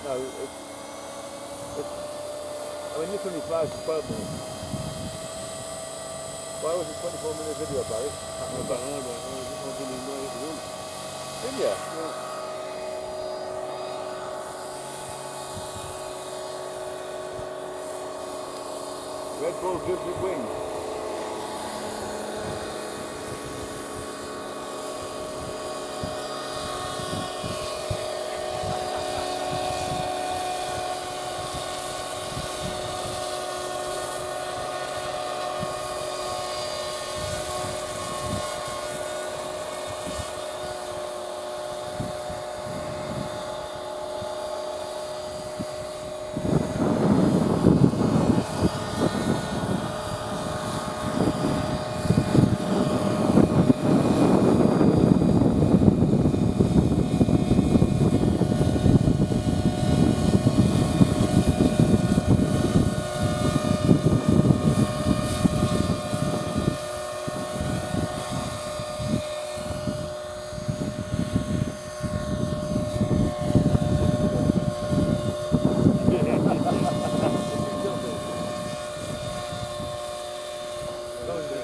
No, it's, it's, I mean, this only flies for 12 minutes. Why was it 24 minute video, Barry? I don't know, I he might have won. Did ya? Yeah. Red Bull gives it wings. That was good.